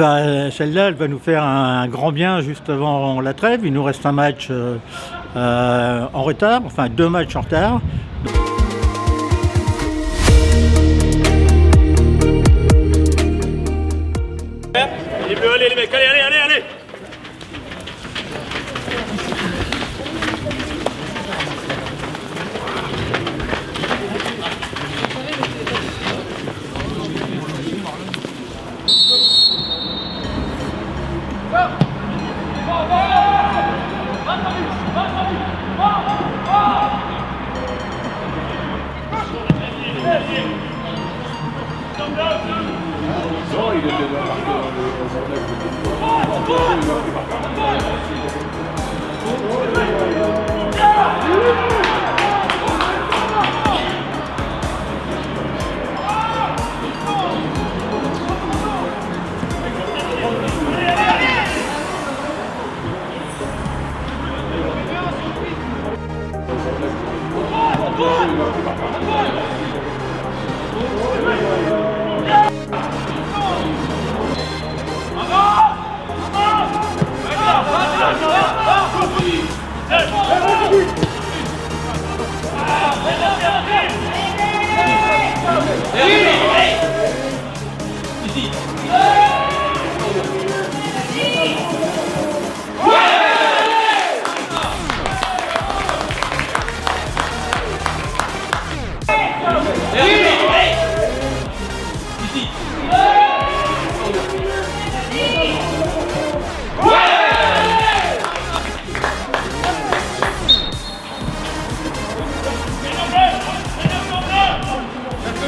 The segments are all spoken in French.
Bah, Celle-là, elle va nous faire un grand bien juste avant la trêve. Il nous reste un match euh, euh, en retard, enfin deux matchs en retard. Allez allez, allez, allez, Bye! Bye! Bye!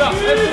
Allez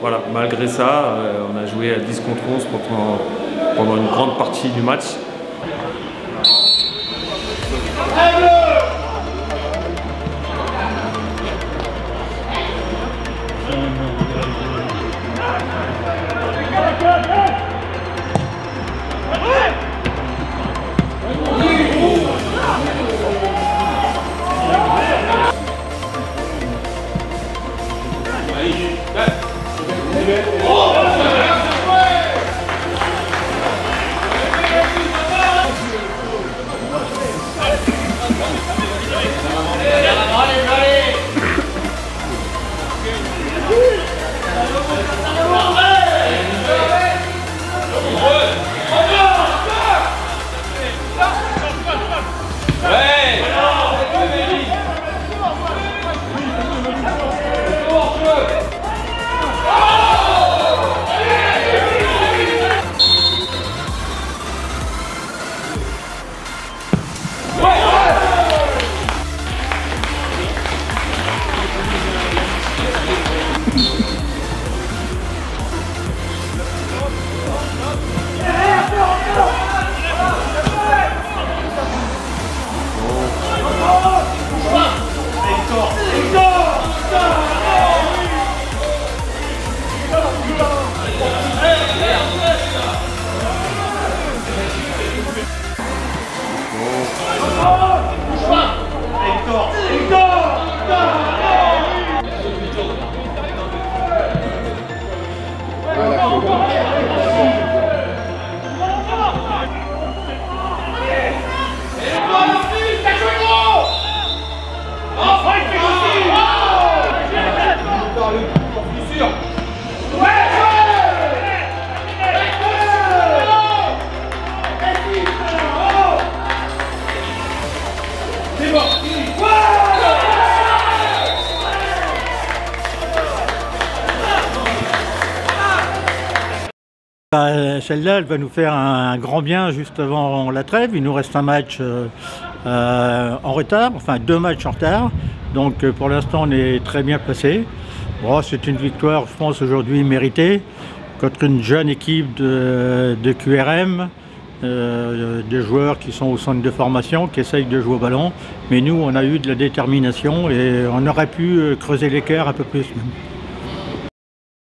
Voilà, malgré ça, euh, on a joué à 10 contre 11 pendant, pendant une grande partie du match. Aí, Bah, celle-là, elle va nous faire un grand bien juste avant la trêve. Il nous reste un match euh, euh, en retard, enfin deux matchs en retard. Donc euh, pour l'instant, on est très bien placé. Oh, c'est une victoire, je pense, aujourd'hui méritée contre une jeune équipe de QRM des joueurs qui sont au centre de formation, qui essayent de jouer au ballon. Mais nous, on a eu de la détermination et on aurait pu creuser l'écart un peu plus.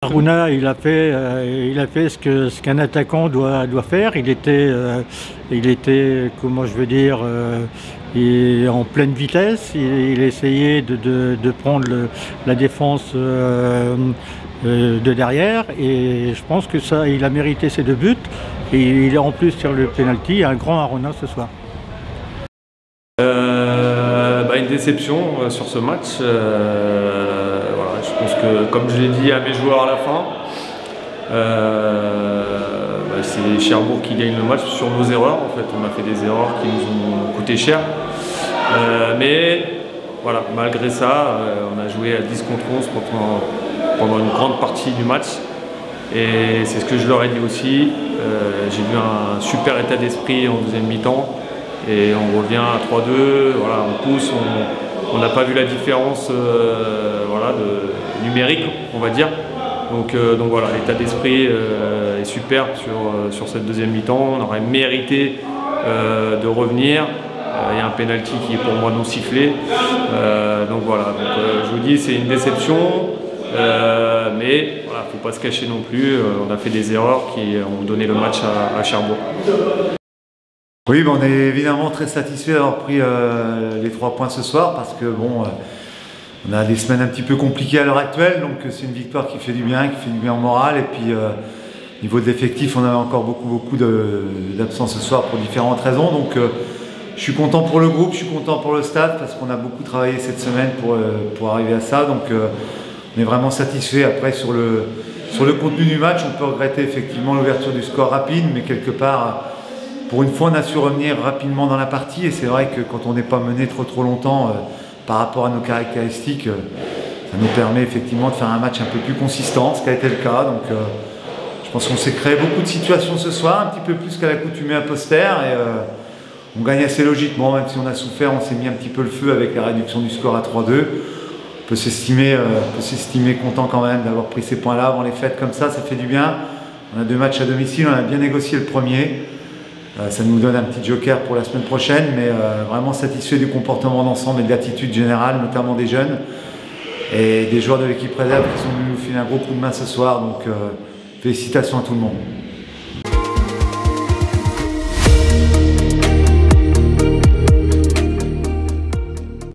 Aruna, il a fait, euh, il a fait ce que ce qu'un attaquant doit, doit faire. Il était, euh, il était, comment je veux dire, euh, en pleine vitesse. Il, essayait de, de, prendre la défense de derrière. Et je pense que ça, il a mérité ses deux buts. Et il est en plus sur le penalty. Un grand Aruna ce soir. Bah, une déception sur ce match je pense que, comme je l'ai dit à mes joueurs à la fin, euh, bah, c'est Cherbourg qui gagne le match sur nos erreurs. En fait, on a fait des erreurs qui nous ont coûté cher. Euh, mais voilà, malgré ça, euh, on a joué à 10 contre 11 pendant, une grande partie du match. Et c'est ce que je leur ai dit aussi. J'ai vu un super état d'esprit en deuxième mi-temps. Et on revient à 3-2, voilà, on pousse, on n'a pas vu la différence voilà, de, numérique, on va dire. Donc, euh, donc voilà, l'état d'esprit euh, est super sur, euh, sur cette deuxième mi-temps. On aurait mérité de revenir. Il y a un penalty qui est pour moi non sifflé. donc voilà, je vous dis, c'est une déception. mais voilà, faut pas se cacher non plus. on a fait des erreurs qui ont donné le match à, Cherbourg. Oui, on est évidemment très satisfait d'avoir pris les trois points ce soir parce que bon, on a des semaines un petit peu compliquées à l'heure actuelle, donc euh, c'est une victoire qui fait du bien, qui fait du bien au moral. Et puis, euh, niveau de l'effectif, on a encore beaucoup, beaucoup d'absence ce soir pour différentes raisons. Donc, euh, je suis content pour le groupe, je suis content pour le stade parce qu'on a beaucoup travaillé cette semaine pour, pour arriver à ça. Donc, on est vraiment satisfait. Après, sur le, sur le contenu du match, on peut regretter effectivement l'ouverture du score rapide, mais quelque part, pour une fois, on a su revenir rapidement dans la partie. Et c'est vrai que quand on n'est pas mené trop trop longtemps, par rapport à nos caractéristiques, euh, ça nous permet effectivement de faire un match un peu plus consistant, ce qui a été le cas. Donc, euh, je pense qu'on s'est créé beaucoup de situations ce soir, un petit peu plus qu'à l'accoutumée à poster, et euh, on gagne assez logiquement, même si on a souffert, on s'est mis un petit peu le feu avec la réduction du score à 3-2. On peut s'estimer content quand même d'avoir pris ces points-là avant les fêtes comme ça, ça fait du bien. On a deux matchs à domicile, on a bien négocié le premier. Euh, ça nous donne un petit joker pour la semaine prochaine, mais euh, vraiment satisfait du comportement d'ensemble et de l'attitude générale, notamment des jeunes et des joueurs de l'équipe réserve qui sont venus nous filer un gros coup de main ce soir. Donc euh, félicitations à tout le monde.